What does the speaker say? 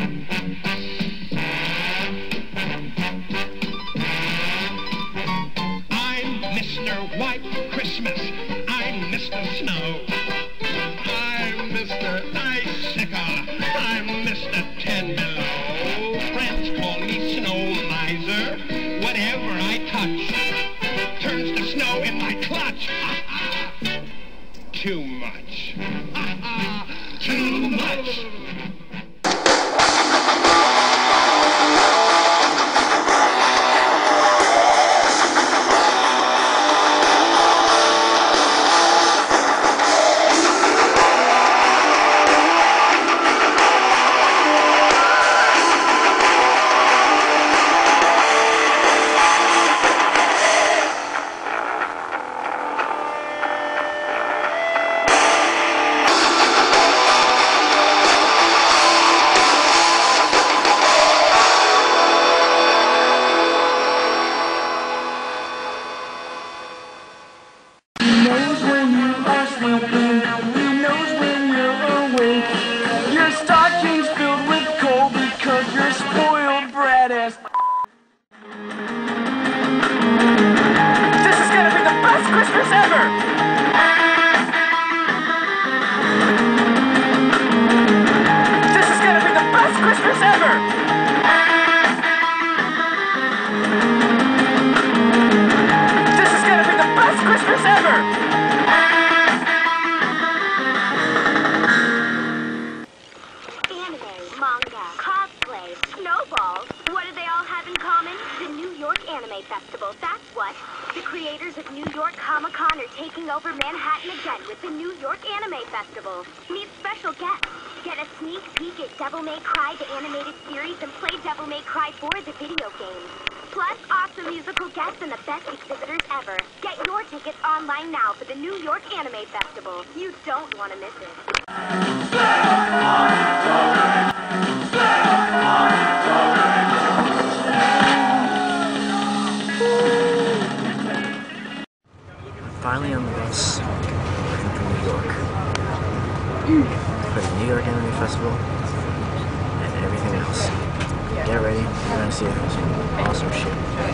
I'm Mr. White Christmas. I'm Mr. Snow. I'm Mr. Icicle. I'm Mr. Ten Below. Friends call me Snow Miser. Whatever I touch turns to snow in my clutch. Too much. Too much. Stocking's filled with coal because you're spoiled brat ass. This is gonna be the best Christmas ever! Festival. That's what. The creators of New York Comic Con are taking over Manhattan again with the New York Anime Festival. Meet special guests. Get a sneak peek at Devil May Cry, the animated series, and play Devil May Cry 4, the video game. Plus, awesome musical guests and the best exhibitors ever. Get your tickets online now for the New York Anime Festival. You don't want to miss it. Finally on the bus heading to New York for the New York Anime Festival and everything else. Get ready, you're gonna see some awesome shit.